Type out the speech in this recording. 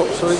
Oh, sorry.